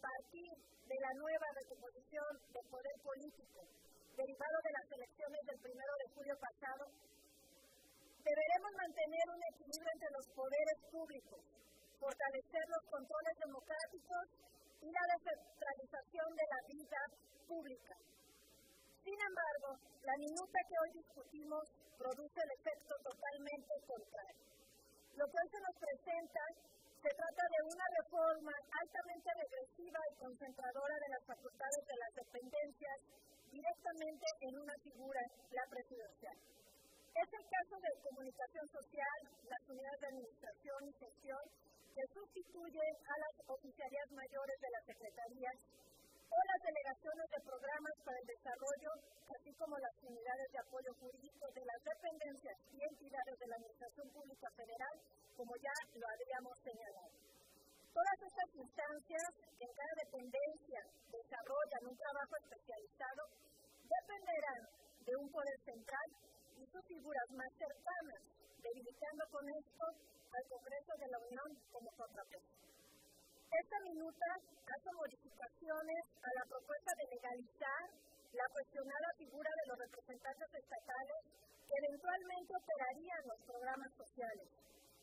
partir de la nueva recomposición del poder político derivado de las elecciones del primero de julio pasado, deberemos mantener un equilibrio entre los poderes públicos, fortalecer los controles democráticos y la descentralización de la vida pública. Sin embargo, la minuta que hoy discutimos produce el efecto totalmente contrario. Lo que hoy se nos presenta reforma altamente regresiva y concentradora de las facultades de las dependencias directamente en una figura, la presidencial. Es el caso de comunicación social, las unidades de administración y gestión, que sustituyen a las oficialías mayores de las secretarías o las delegaciones de programas para el desarrollo, así como las unidades de apoyo jurídico de las dependencias y entidades de la Administración Pública Federal, como ya lo habíamos señalado. Todas estas instancias en cada dependencia desarrollan un trabajo especializado, dependerán de un poder central y sus figuras más cercanas, debilitando con esto al Congreso de la Unión como contrapeso. Esta minuta hace modificaciones a la propuesta de legalizar la cuestionada figura de los representantes estatales que eventualmente operarían los programas sociales,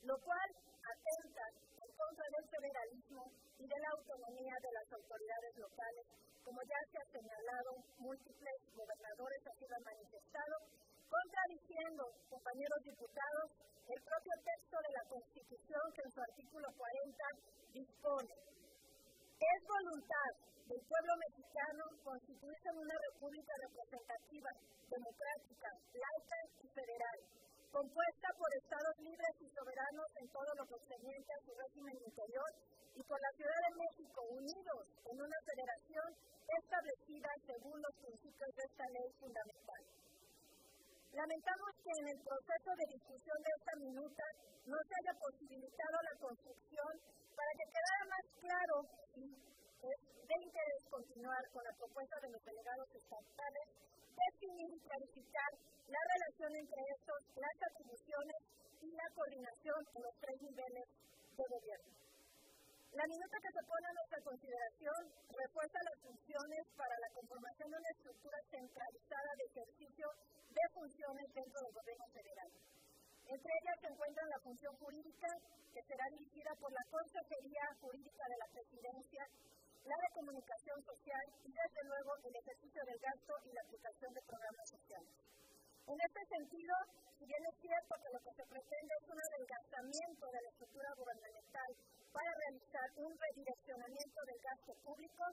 lo cual atenta en contra del federalismo y de la autonomía de las autoridades locales, como ya se ha señalado, múltiples gobernadores así lo han manifestado, contradiciendo, compañeros diputados, el propio texto de la Constitución que en su artículo 40 dispone. Es voluntad del pueblo mexicano constituirse en una república representativa, democrática, laica y federal, compuesta por estados libres y soberanos en todo lo concerniente a su régimen interior y por la Ciudad de México unidos en una federación establecida según los principios de esta ley fundamental. Lamentamos que en el proceso de discusión de esta minuta no se haya posibilitado la construcción para que quedara más claro y es de interés continuar con la propuesta de los delegados estatales, definir y clarificar la relación entre estos, las atribuciones y la coordinación en los tres niveles de gobierno. La minuta que se pone a nuestra consideración refuerza las funciones para la conformación de una estructura centralizada de ejercicio de funciones dentro del gobierno federal. Entre ellas se encuentra la función jurídica, que será dirigida por la Consejería Jurídica de la Presidencia, la comunicación social y, desde luego, el ejercicio del gasto y la aplicación de programas sociales. En este sentido, si bien es cierto que lo que se pretende es un adelgazamiento de la estructura gubernamental para realizar un redireccionamiento del gasto público,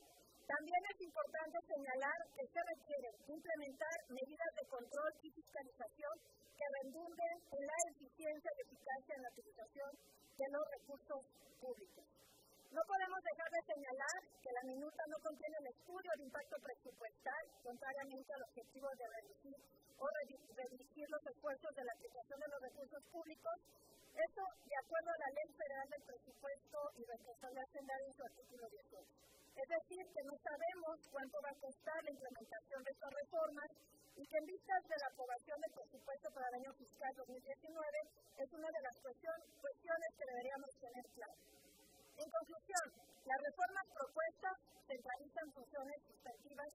también es importante señalar que se requiere implementar medidas de control y fiscalización que redunden en la eficiencia y eficacia en la utilización de los recursos públicos. No podemos dejar de señalar que la minuta no contiene el estudio de impacto presupuestal, contrariamente al objetivo de reducir o redirigir los esfuerzos de la aplicación de los recursos públicos. Esto de acuerdo a la Ley Federal del Presupuesto y Responsabilidad General en su artículo 18. Es decir, que no sabemos cuánto va a costar la implementación de estas reformas y que en vistas de la aprobación del presupuesto para el año fiscal 2019 es una de las cuestiones que deberíamos tener claras. En conclusión, las reformas propuestas centralizan funciones sustantivas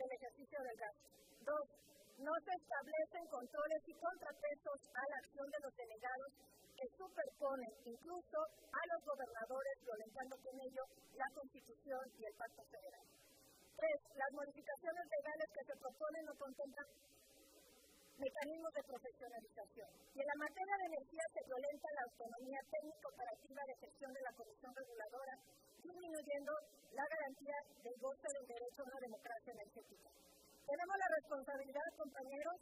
del ejercicio del gasto. Dos, no se establecen controles y contrapesos a la acción de los delegados que superponen incluso a los gobernadores, violentando con ello la Constitución y el Pacto Federal. Tres, las modificaciones legales que se proponen no contemplan mecanismos de profesionalización. Y en la materia de energía se violenta la autonomía técnica operativa de gestión de la Comisión Reguladora, disminuyendo la garantía del goce del derecho a una democracia energética. Tenemos la responsabilidad, compañeros,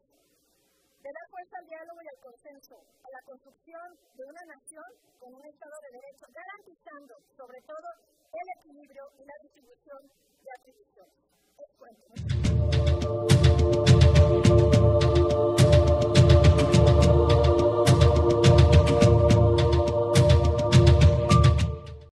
de dar fuerza al diálogo y al consenso, a la construcción de una nación con un Estado de Derecho, garantizando, sobre todo, el equilibrio y la distribución.